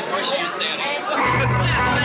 Of course you just say it.